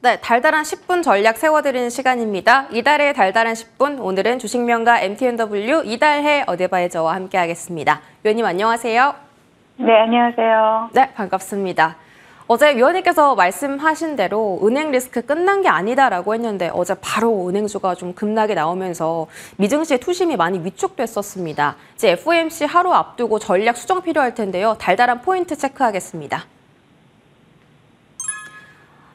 네, 달달한 10분 전략 세워드리는 시간입니다. 이달의 달달한 10분, 오늘은 주식명가 MTNW 이달해 어드바이저와 함께하겠습니다. 위원님 안녕하세요. 네, 안녕하세요. 네, 반갑습니다. 어제 위원님께서 말씀하신 대로 은행 리스크 끝난 게 아니다라고 했는데 어제 바로 은행주가 좀 급락이 나오면서 미증시의 투심이 많이 위축됐었습니다. 이제 FOMC 하루 앞두고 전략 수정 필요할 텐데요. 달달한 포인트 체크하겠습니다.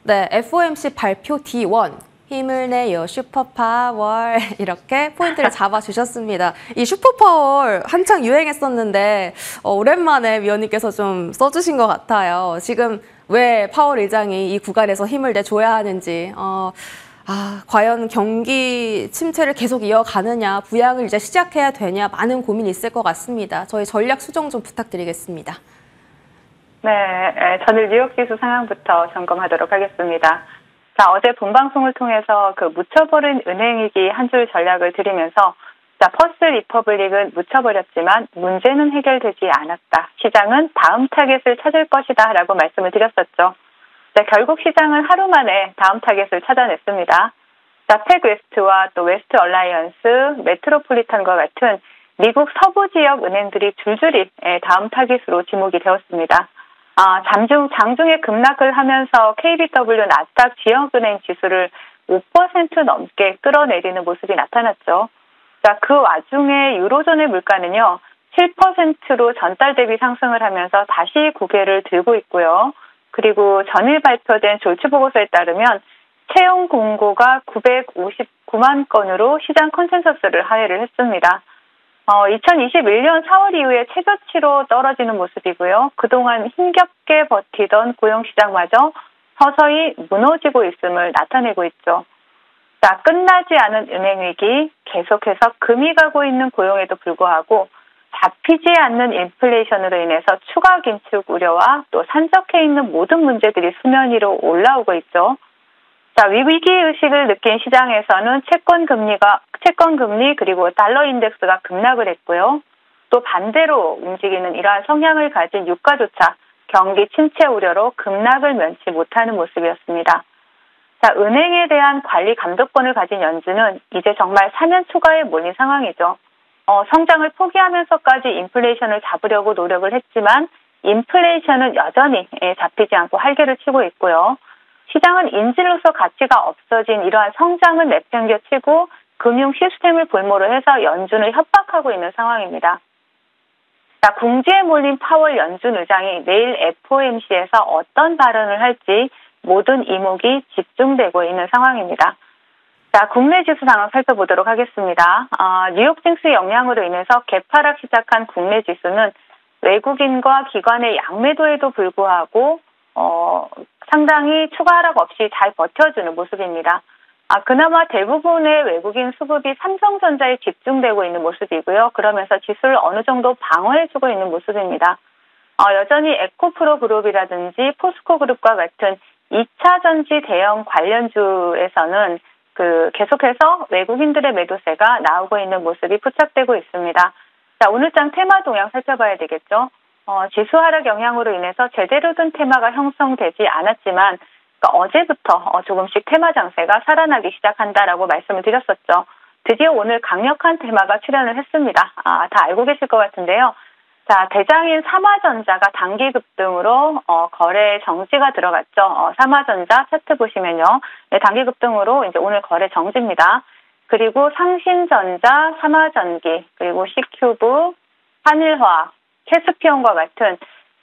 네, FOMC 발표 D-1. 힘을 내요 슈퍼파워 이렇게 포인트를 잡아주셨습니다. 이 슈퍼파워 한창 유행했었는데 어, 오랜만에 위원님께서 좀 써주신 것 같아요. 지금 왜 파월 의장이 이 구간에서 힘을 내줘야 하는지 어, 아, 과연 경기 침체를 계속 이어가느냐 부양을 이제 시작해야 되냐 많은 고민이 있을 것 같습니다. 저희 전략 수정 좀 부탁드리겠습니다. 네, 저는 뉴욕 지수 상황부터 점검하도록 하겠습니다. 자, 어제 본방송을 통해서 그 묻혀버린 은행위기 한 줄 전략을 드리면서 자, 퍼스트 리퍼블릭은 묻혀버렸지만 문제는 해결되지 않았다. 시장은 다음 타겟을 찾을 것이다. 라고 말씀을 드렸었죠. 자, 결국 시장은 하루 만에 다음 타겟을 찾아냈습니다. 자, 팩 웨스트와 또 웨스트 얼라이언스, 메트로폴리탄과 같은 미국 서부 지역 은행들이 줄줄이 예, 다음 타깃으로 지목이 되었습니다. 아, 장중, 장중에 급락을 하면서 KBW 나스닥 지역은행 지수를 5% 넘게 끌어내리는 모습이 나타났죠. 자, 그 와중에 유로존의 물가는요, 7%로 전달 대비 상승을 하면서 다시 고개를 들고 있고요. 그리고 전일 발표된 JOLTs 보고서에 따르면 채용 공고가 959만 건으로 시장 컨센서스를 하회를 했습니다. 어, 2021년 4월 이후에 최저치로 떨어지는 모습이고요. 그동안 힘겹게 버티던 고용시장마저 서서히 무너지고 있음을 나타내고 있죠. 자, 끝나지 않은 은행위기, 계속해서 금이 가고 있는 고용에도 불구하고 잡히지 않는 인플레이션으로 인해서 추가 긴축 우려와 또 산적해 있는 모든 문제들이 수면 위로 올라오고 있죠. 자, 위기 의식을 느낀 시장에서는 채권 금리가 채권 금리 그리고 달러 인덱스가 급락을 했고요. 또 반대로 움직이는 이러한 성향을 가진 유가조차 경기 침체 우려로 급락을 면치 못하는 모습이었습니다. 자, 은행에 대한 관리 감독권을 가진 연준은 이제 정말 사면 초과에 몰린 상황이죠. 어, 성장을 포기하면서까지 인플레이션을 잡으려고 노력을 했지만 인플레이션은 여전히 예, 잡히지 않고 활개를 치고 있고요. 시장은 인질로서 가치가 없어진 이러한 성장을 내팽겨치고 금융 시스템을 볼모로 해서 연준을 협박하고 있는 상황입니다. 자, 궁지에 몰린 파월 연준 의장이 내일 FOMC에서 어떤 발언을 할지 모든 이목이 집중되고 있는 상황입니다. 자, 국내 지수 상황 살펴보도록 하겠습니다. 아, 뉴욕 증시 영향으로 인해서 개파락 시작한 국내 지수는 외국인과 기관의 양매도에도 불구하고 어, 상당히 추가 하락 없이 잘 버텨주는 모습입니다. 아, 그나마 대부분의 외국인 수급이 삼성전자에 집중되고 있는 모습이고요. 그러면서 지수를 어느 정도 방어해주고 있는 모습입니다. 어, 여전히 에코프로 그룹이라든지 포스코 그룹과 같은 2차 전지 대형 관련주에서는 그 계속해서 외국인들의 매도세가 나오고 있는 모습이 포착되고 있습니다. 자, 오늘장 테마 동향 살펴봐야 되겠죠. 어, 지수 하락 영향으로 인해서 제대로 된 테마가 형성되지 않았지만 그러니까 어제부터 어, 조금씩 테마 장세가 살아나기 시작한다라고 말씀을 드렸었죠. 드디어 오늘 강력한 테마가 출현을 했습니다. 아, 다 알고 계실 것 같은데요. 자, 대장인 삼화전자가 단기 급등으로 어, 거래 정지가 들어갔죠. 어, 삼화전자 차트 보시면요. 네, 단기 급등으로 이제 오늘 거래 정지입니다. 그리고 상신전자, 삼화전기, 그리고 C큐브, 한일화학, 캐스피온과 같은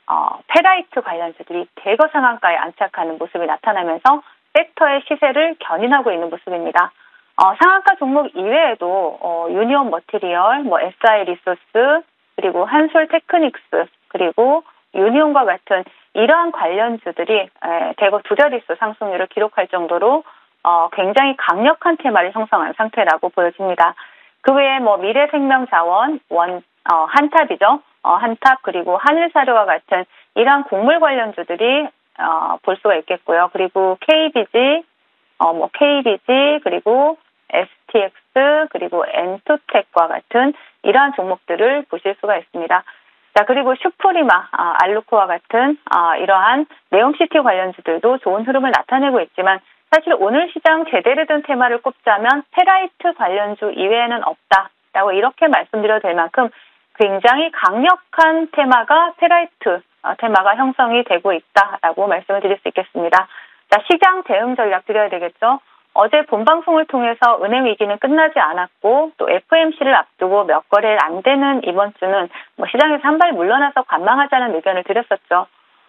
어, 페라이트 관련주들이 대거 상한가에 안착하는 모습이 나타나면서 섹터의 시세를 견인하고 있는 모습입니다. 어, 상한가 종목 이외에도 어, 유니온 머티리얼, 뭐 SI 리소스, 그리고 한솔 테크닉스, 그리고 유니온과 같은 이러한 관련주들이 에, 대거 두 자릿수 상승률을 기록할 정도로 어, 굉장히 강력한 테마를 형성한 상태라고 보여집니다. 그 외에 뭐 미래생명자원, 원, 어, 한탑이죠. 어, 한탑 그리고 한일사료와 같은 이러한 곡물 관련주들이 어, 볼 수가 있겠고요. 그리고 KBG, 어, 뭐 KBG 그리고 STX 그리고 엔토텍과 같은 이러한 종목들을 보실 수가 있습니다. 자 그리고 슈프리마, 아, 알루코와 같은 아, 이러한 네옴시티 관련주들도 좋은 흐름을 나타내고 있지만 사실 오늘 시장 제대로 된 테마를 꼽자면 페라이트 관련주 이외에는 없다라고 이렇게 말씀드려도 될 만큼 굉장히 강력한 테마가 페라이트 어, 테마가 형성이 되고 있다라고 말씀을 드릴 수 있겠습니다. 자, 시장 대응 전략 드려야 되겠죠. 어제 본방송을 통해서 은행 위기는 끝나지 않았고 또 FMC를 앞두고 몇 거래일 안 되는 이번 주는 뭐 시장에서 한 발 물러나서 관망하자는 의견을 드렸었죠.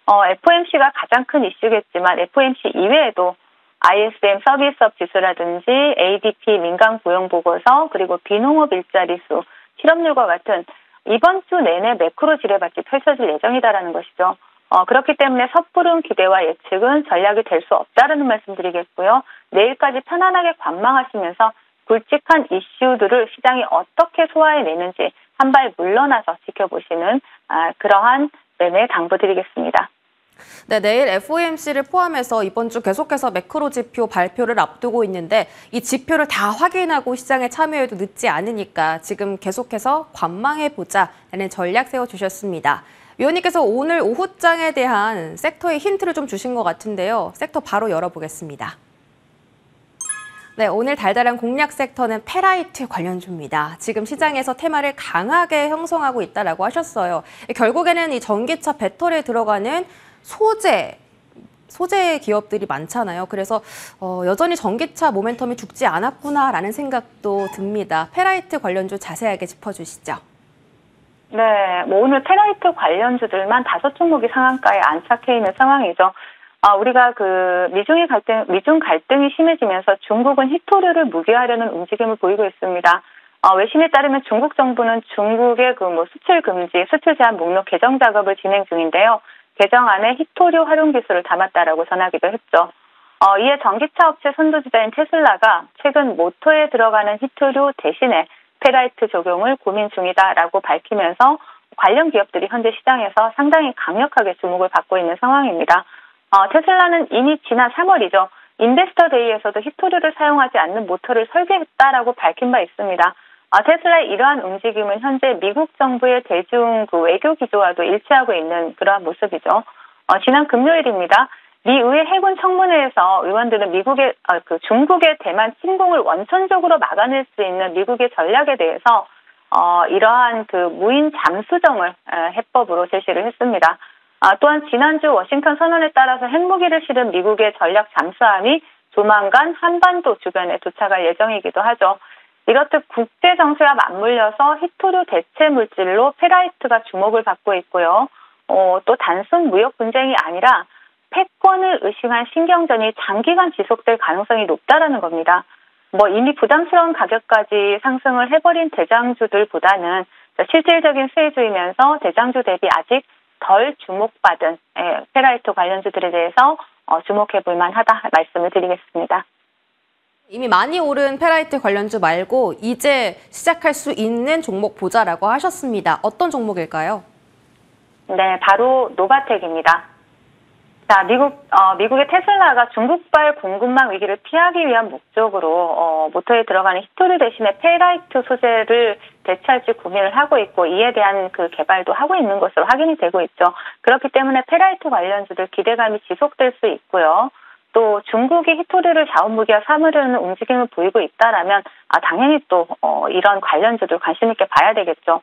어, FMC가 가장 큰 이슈겠지만 FMC 이외에도 ISM 서비스업 지수라든지 ADP 민간 고용 보고서 그리고 비농업 일자리 수 실업률과 같은 이번 주 내내 매크로 지뢰밭이 펼쳐질 예정이다라는 것이죠. 어, 그렇기 때문에 섣부른 기대와 예측은 전략이 될 수 없다라는 말씀드리겠고요. 내일까지 편안하게 관망하시면서 굵직한 이슈들을 시장이 어떻게 소화해내는지 한 발 물러나서 지켜보시는 아, 그러한 매매 당부드리겠습니다. 네, 내일 FOMC를 포함해서 이번 주 계속해서 매크로 지표 발표를 앞두고 있는데 이 지표를 다 확인하고 시장에 참여해도 늦지 않으니까 지금 계속해서 관망해 보자라는 전략 세워 주셨습니다. 위원님께서 오늘 오후장에 대한 섹터의 힌트를 좀 주신 것 같은데요. 섹터 바로 열어보겠습니다. 네, 오늘 달달한 공략 섹터는 페라이트 관련주입니다. 지금 시장에서 테마를 강하게 형성하고 있다라고 하셨어요. 결국에는 이 전기차 배터리에 들어가는 소재 소재 기업들이 많잖아요. 그래서 어, 여전히 전기차 모멘텀이 죽지 않았구나라는 생각도 듭니다. 페라이트 관련주 자세하게 짚어주시죠. 네, 뭐 오늘 페라이트 관련주들만 다섯 종목이 상한가에 안착해 있는 상황이죠. 아, 우리가 그 미중의 갈등, 미중 갈등이 심해지면서 중국은 히토류를 무기화하려는 움직임을 보이고 있습니다. 어, 외신에 따르면 중국 정부는 중국의 그 뭐 수출 금지, 수출 제한 목록 개정 작업을 진행 중인데요. 개정안에 히토류 활용 기술을 담았다라고 전하기도 했죠. 어, 이에 전기차 업체 선두주자인 테슬라가 최근 모터에 들어가는 히토류 대신에 페라이트 적용을 고민 중이다라고 밝히면서 관련 기업들이 현재 시장에서 상당히 강력하게 주목을 받고 있는 상황입니다. 어, 테슬라는 이미 지난 3월이죠. Investor Day에서도 희토류를 사용하지 않는 모터를 설계했다라고 밝힌 바 있습니다. 아, 테슬라의 이러한 움직임은 현재 미국 정부의 대중 그 외교 기조와도 일치하고 있는 그러한 모습이죠. 어, 지난 금요일입니다. 미 의회 해군 청문회에서 의원들은 미국의 아, 그 중국의 대만 침공을 원천적으로 막아낼 수 있는 미국의 전략에 대해서 어, 이러한 그 무인 잠수정을 해법으로 제시를 했습니다. 아, 또한 지난주 워싱턴 선언에 따라서 핵무기를 실은 미국의 전략 잠수함이 조만간 한반도 주변에 도착할 예정이기도 하죠. 이렇듯 국제 정세와 맞물려서 히토류 대체 물질로 페라이트가 주목을 받고 있고요. 어, 또 단순 무역 분쟁이 아니라 패권을 의심한 신경전이 장기간 지속될 가능성이 높다라는 겁니다. 뭐 이미 부담스러운 가격까지 상승을 해버린 대장주들보다는 실질적인 수혜주이면서 대장주 대비 아직 덜 주목받은 예, 페라이트 관련주들에 대해서 어, 주목해 볼 만하다 말씀을 드리겠습니다. 이미 많이 오른 페라이트 관련주 말고 이제 시작할 수 있는 종목 보자라고 하셨습니다. 어떤 종목일까요? 네, 바로 노바텍입니다. 자, 미국, 어, 미국의 테슬라가 중국발 공급망 위기를 피하기 위한 목적으로, 어, 모터에 들어가는 희토류 대신에 페라이트 소재를 대체할지 고민을 하고 있고, 이에 대한 그 개발도 하고 있는 것으로 확인이 되고 있죠. 그렇기 때문에 페라이트 관련주들 기대감이 지속될 수 있고요. 또 중국이 희토류를 자원무기화 삼으려는 움직임을 보이고 있다라면, 아, 당연히 또, 어, 이런 관련주들 관심 있게 봐야 되겠죠.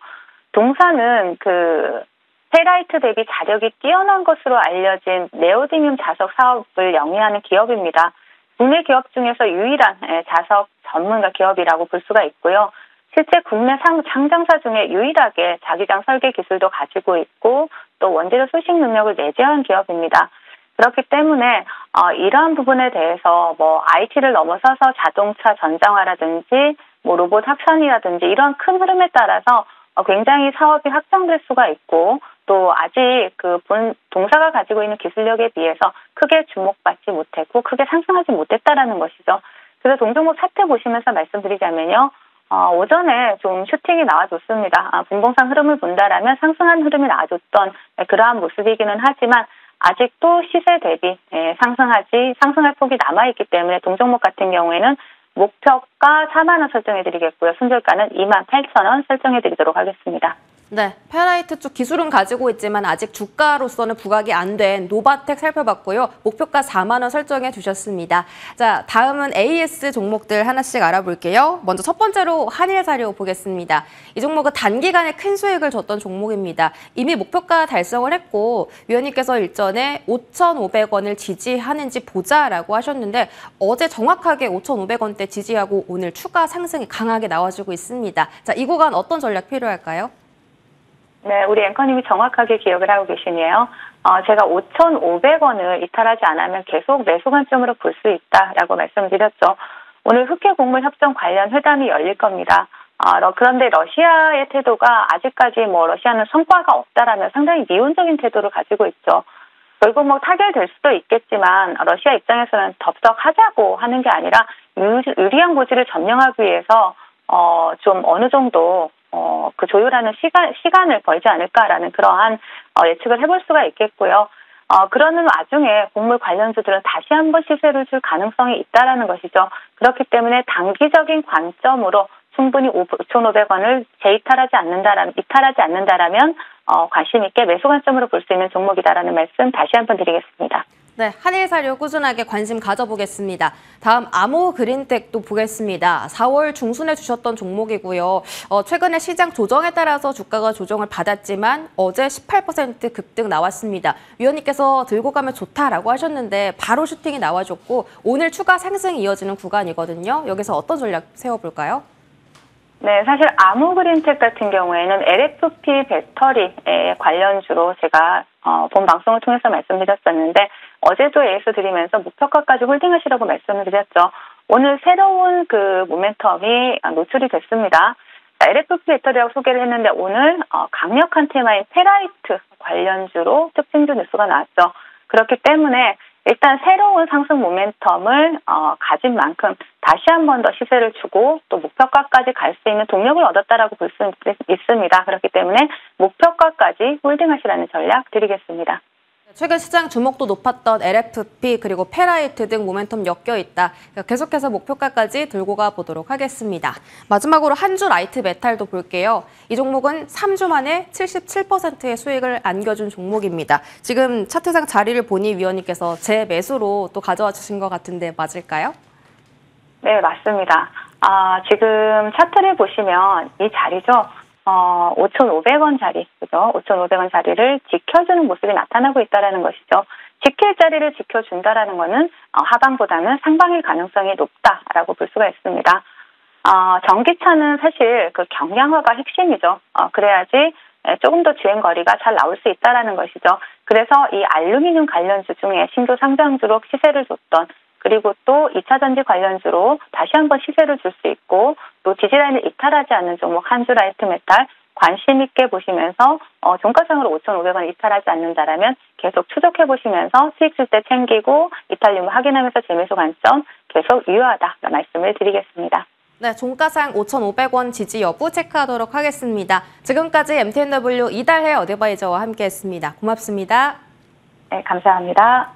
동사는 그, 페라이트 대비 자력이 뛰어난 것으로 알려진 네오디뮴 자석 사업을 영위하는 기업입니다. 국내 기업 중에서 유일한 예, 자석 전문가 기업이라고 볼 수가 있고요. 실제 국내 상, 장사 중에 유일하게 자기장 설계 기술도 가지고 있고 또 원재료 수식 능력을 내재한 기업입니다. 그렇기 때문에 어, 이러한 부분에 대해서 뭐 IT를 넘어서서 자동차 전장화라든지 뭐 로봇 확산이라든지 이런 큰 흐름에 따라서 어, 굉장히 사업이 확장될 수가 있고 또 아직 그 본 동사가 가지고 있는 기술력에 비해서 크게 주목받지 못했고 크게 상승하지 못했다라는 것이죠. 그래서 동종목 차트 보시면서 말씀드리자면요. 어, 오전에 좀 슈팅이 나와줬습니다. 아, 분봉상 흐름을 본다라면 상승한 흐름이 나와줬던 그러한 모습이기는 하지만 아직도 시세 대비 예, 상승하지 상승할 폭이 남아 있기 때문에 동종목 같은 경우에는 목표가 4만 원 설정해 드리겠고요. 손절가는 2만 8천 원 설정해 드리도록 하겠습니다. 네, 페라이트 쪽 기술은 가지고 있지만 아직 주가로서는 부각이 안 된 노바텍 살펴봤고요. 목표가 4만 원 설정해 주셨습니다. 자, 다음은 AS 종목들 하나씩 알아볼게요. 먼저 첫 번째로 한일사료 보겠습니다. 이 종목은 단기간에 큰 수익을 줬던 종목입니다. 이미 목표가 달성을 했고 위원님께서 일전에 5,500원을 지지하는지 보자라고 하셨는데 어제 정확하게 5,500원대 지지하고 오늘 추가 상승이 강하게 나와주고 있습니다. 자, 이 구간 어떤 전략 필요할까요? 네, 우리 앵커님이 정확하게 기억을 하고 계시네요. 어, 제가 5,500원을 이탈하지 않으면 계속 매수 관점으로 볼 수 있다라고 말씀드렸죠. 오늘 흑해 곡물 협정 관련 회담이 열릴 겁니다. 아, 러- 그런데 러시아의 태도가 아직까지 뭐 러시아는 성과가 없다라면 상당히 미온적인 태도를 가지고 있죠. 결국 뭐 타결될 수도 있겠지만 러시아 입장에서는 덥석하자고 하는 게 아니라 유- 유리한 고지를 점령하기 위해서 어, 좀 어느 정도 어, 그 조율하는 시간, 시간을 벌지 않을까라는 그러한 어, 예측을 해볼 수가 있겠고요. 어, 그러는 와중에 곡물 관련주들은 다시 한번 시세를 줄 가능성이 있다라는 것이죠. 그렇기 때문에 단기적인 관점으로 충분히 5,500원을 재이탈하지 않는다라면, 이탈하지 않는다라면, 어, 관심 있게 매수 관점으로 볼 수 있는 종목이다라는 말씀 다시 한번 드리겠습니다. 네, 한일 사료 꾸준하게 관심 가져보겠습니다. 다음 아모 그린텍도 보겠습니다. 4월 중순에 주셨던 종목이고요. 어, 최근에 시장 조정에 따라서 주가가 조정을 받았지만 어제 18% 급등 나왔습니다. 위원님께서 들고 가면 좋다라고 하셨는데 바로 슈팅이 나와줬고 오늘 추가 상승이 이어지는 구간이거든요. 여기서 어떤 전략 세워볼까요? 네, 사실 아모그린텍 같은 경우에는 LFP 배터리에 관련주로 제가 어, 본 방송을 통해서 말씀드렸었는데 어제도 예서 드리면서 목표가까지 홀딩하시라고 말씀을 드렸죠. 오늘 새로운 그 모멘텀이 노출이 됐습니다. 자, LFP 배터리라고 소개를 했는데 오늘 어, 강력한 테마인 페라이트 관련주로 특징주 뉴스가 나왔죠. 그렇기 때문에 일단 새로운 상승 모멘텀을 어, 가진 만큼 다시 한 번 더 시세를 주고 또 목표가까지 갈 수 있는 동력을 얻었다라고 볼 수 있습니다. 그렇기 때문에 목표가까지 홀딩하시라는 전략 드리겠습니다. 최근 시장 주목도 높았던 LFP 그리고 페라이트 등 모멘텀 엮여 있다. 계속해서 목표가까지 들고 가 보도록 하겠습니다. 마지막으로 한 주 라이트 메탈도 볼게요. 이 종목은 3주 만에 77%의 수익을 안겨준 종목입니다. 지금 차트상 자리를 보니 위원님께서 재매수로 또 가져와 주신 것 같은데 맞을까요? 네, 맞습니다. 아, 지금 차트를 보시면 이 자리죠. 어, 5,500원 자리, 그죠? 5,500원 자리를 지켜주는 모습이 나타나고 있다라는 것이죠. 지킬 자리를 지켜준다라는 것은 어, 하방보다는 상방일 가능성이 높다라고 볼 수가 있습니다. 어, 전기차는 사실 그 경량화가 핵심이죠. 어, 그래야지 에, 조금 더 주행 거리가 잘 나올 수 있다라는 것이죠. 그래서 이 알루미늄 관련주 중에 신규 상장주로 시세를 줬던 그리고 또 2차 전지 관련주로 다시 한번 시세를 줄 수 있고 또 지지라인을 이탈하지 않는 종목 한주라이트메탈 관심 있게 보시면서 어, 종가상으로 5,500원 이탈하지 않는다라면 계속 추적해 보시면서 수익 줄 때 챙기고 이탈률을 확인하면서 재매수 관점 계속 유효하다 말씀을 드리겠습니다. 네, 종가상 5,500원 지지 여부 체크하도록 하겠습니다. 지금까지 MTNW 이달해 어드바이저와 함께했습니다. 고맙습니다. 네, 감사합니다.